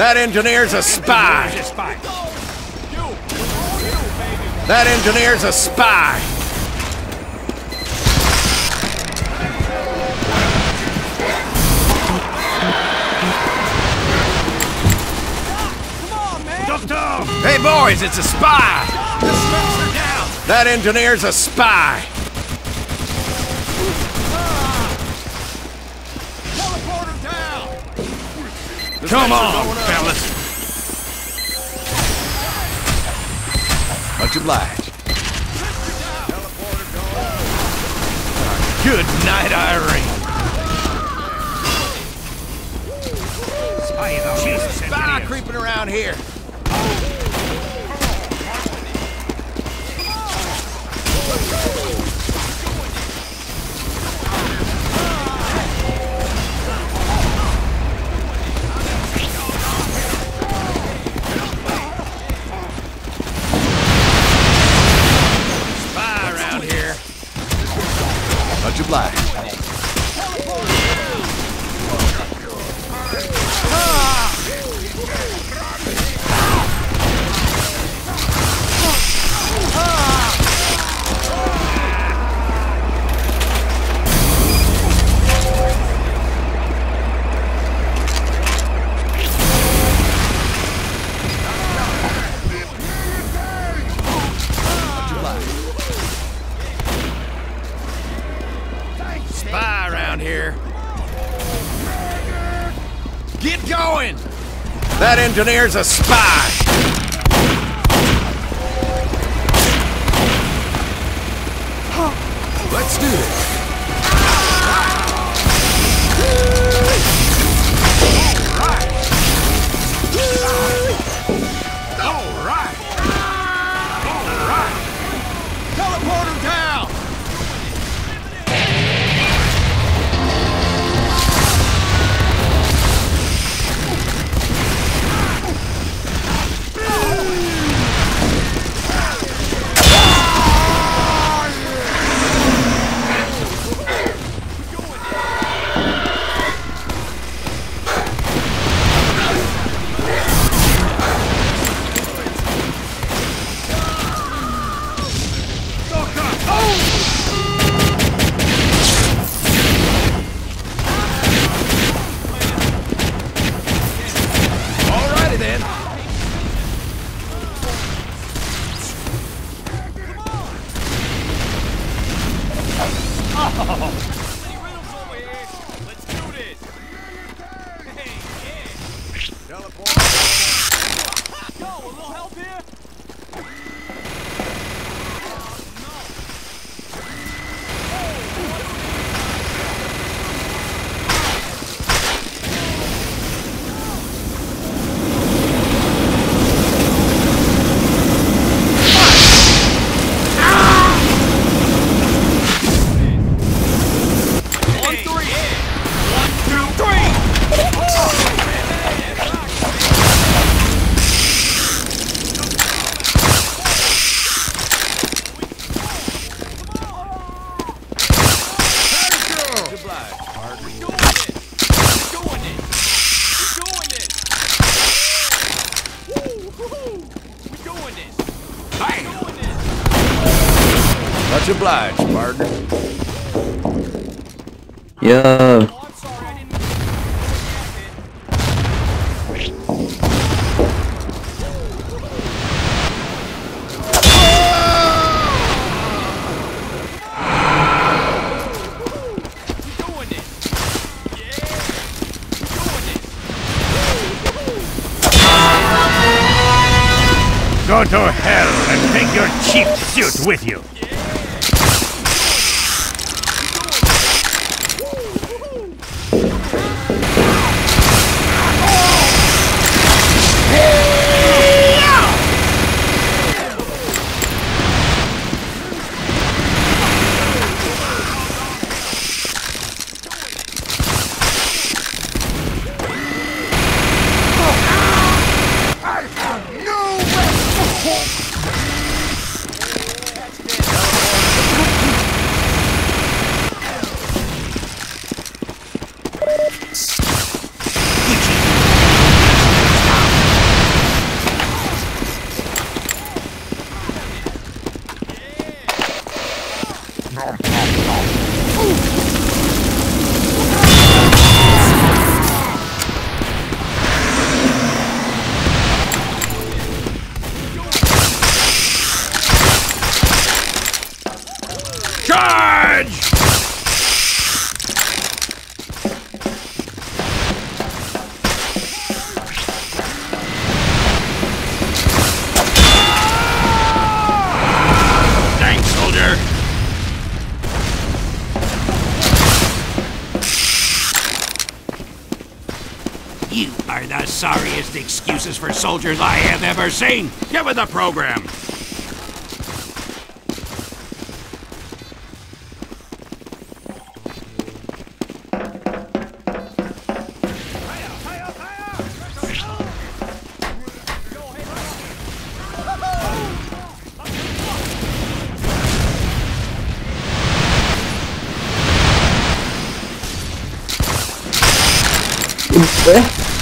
That engineer's a spy. That engineer's a spy. Hey boys, it's a spy. That engineer's a spy. Come on, fellas. Much obliged. Good night, Irene. Jesus, Spy engineers. creeping around here. Much going! That engineer's a spy! Let's do this. On Much obliged, partner. Yo, Go to hell and take your cheap suit with you. Charge! Sorriest excuses for soldiers I have ever seen. Get with the program. 왜?